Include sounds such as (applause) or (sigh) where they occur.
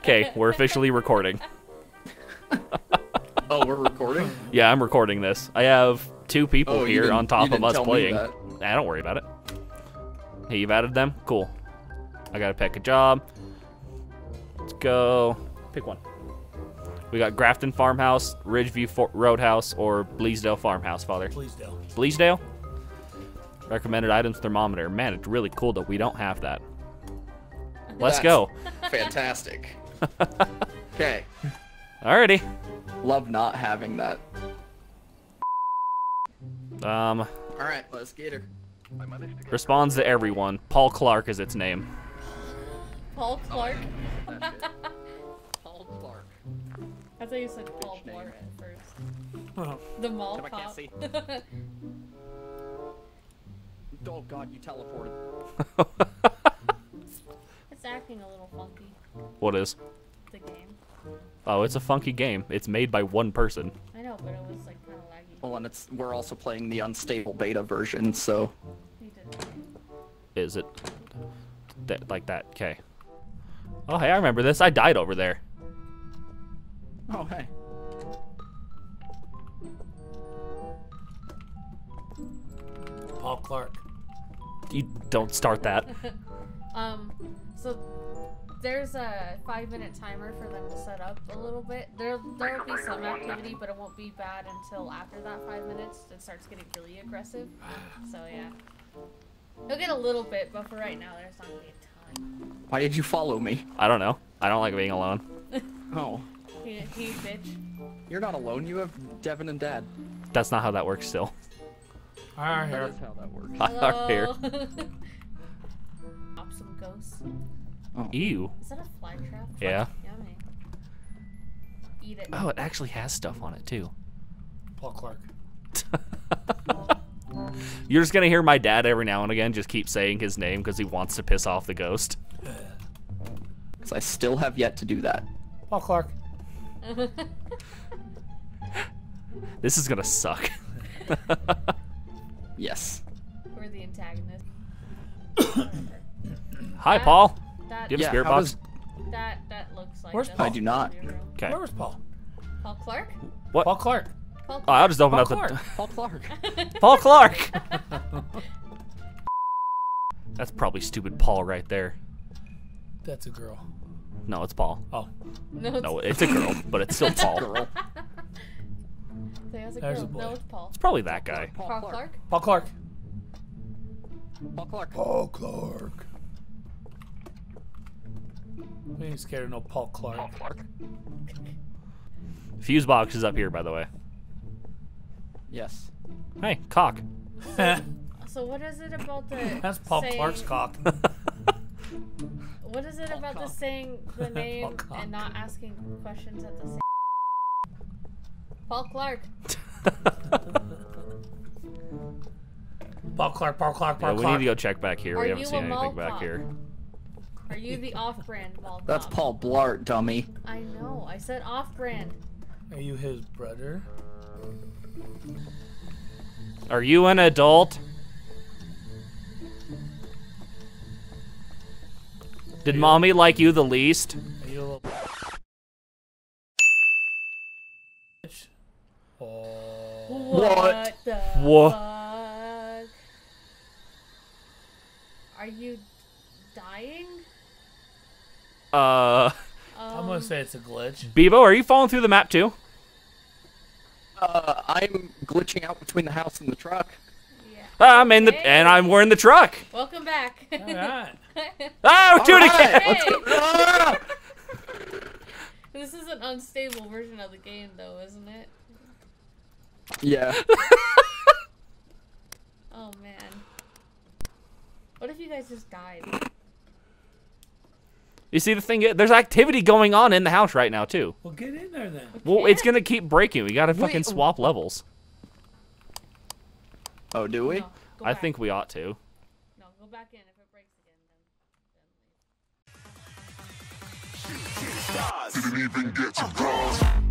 Okay, we're officially recording. (laughs) Oh, we're recording? Yeah, I'm recording this. I have two people Oh, here on top of us playing. that. Nah, don't worry about it. Hey, you've added them? Cool. I gotta pick a job. Let's go. Pick one. We got Grafton Farmhouse, Ridgeview For- Roadhouse, or Bleasdale Farmhouse, Father. Bleasdale. Bleasdale? Recommended items thermometer. Man, it's really cool that we don't have that. Let's That's go. (laughs) Fantastic. Okay. Alrighty. Love not having that. Um, All right, let's get her. responds to everyone. Paul Clark is its name. Paul Clark. That's it. (laughs) Paul Clark. I thought you said Paul name. Blart at first. Oh, The mall Come on, cop. Cassie. (laughs) Oh god, you teleported. (laughs) it's acting a little funky. What is? The game. Oh, it's a funky game. It's made by one person. I know, but it was like kind of laggy. Well, and it's we're also playing the unstable beta version, so Is it? That, like that. Okay. Oh, hey, I remember this. I died over there. Oh hey. Paul Clark. You don't start that. (laughs) Um, so there's a five minute timer for them to set up a little bit. There there will be some activity, but it won't be bad until after that five minutes. It starts getting really aggressive. So yeah, you'll get a little bit, but for right now, there's not gonna be a ton. Why did you follow me? I don't know. I don't like being alone. (laughs) Oh. He, he bitch. You're not alone, you have Devin and Dad. That's not how that works still. All right, That here. is how that works. I are here. (laughs) Hello. Pop some ghosts. Oh. Ew. Is that a fly trap? Yeah. Yummy. Eat it. Oh, it actually has stuff on it too. Paul Clark. (laughs) You're just gonna hear my dad every now and again just keep saying his name because he wants to piss off the ghost. (sighs) Because I still have yet to do that. Paul Clark. (laughs) This is gonna suck. (laughs) Yes. We're the antagonist. Hi, That- Paul. That Do you have a Yeah, spirit box? was- that that looks like. Where's Paul? I do not. Okay. Where was Paul? Paul Clark. What? Paul Clark. Paul Oh, I'll just open Paul up Clark. the. (laughs) Paul Clark. (laughs) Paul Clark. (laughs) That's probably stupid Paul right there. That's a girl. No, it's Paul. Oh, No, it's, No, it's a girl, but it's still Paul. Girl. there's a There's girl. a boy. No, it's Paul. It's probably that guy. Paul, Paul Clark. Clark. Paul Clark. Paul Clark. Paul Clark. We ain't scared of no Paul Clark. Paul Clark. Fuse box is up here, by the way. Yes. Hey, cock. (laughs) So what is it about the? That's Paul saying, Clark's cock. (laughs) What is it about the cock. saying the (laughs) name and not asking questions at the same? Paul Clark. Paul Clark. Paul Clark. Yeah, Paul we need to go check back here. Are we haven't seen anything back cop? here. Are you the off-brand (laughs) mall That's cop? Paul Blart, dummy. I know. I said off-brand. Are you his brother? Are you an adult? Did mommy uh, like you the least? Are you a little bitch? Oh. What, the Wha- fuck? Are you dying? Uh, I'm gonna say it's a glitch. Beebo, are you falling through the map too? Uh, I'm glitching out between the house and the truck. Yeah. I'm in the Okay. and I'm we're the truck. Welcome back. All right. Ah, (laughs) we're it Alright. again. Hey, Ah! (laughs) this is an unstable version of the game, though, isn't it? Yeah. (laughs) Oh man. What if you guys just died? You see the thing? is, There's activity going on in the house right now too. Well, get in there then. Well, it's gonna keep breaking. We gotta fucking Wait, swap levels. Oh, do we? No, I back. think we ought to. No, go back in. If it breaks again, then, then leave.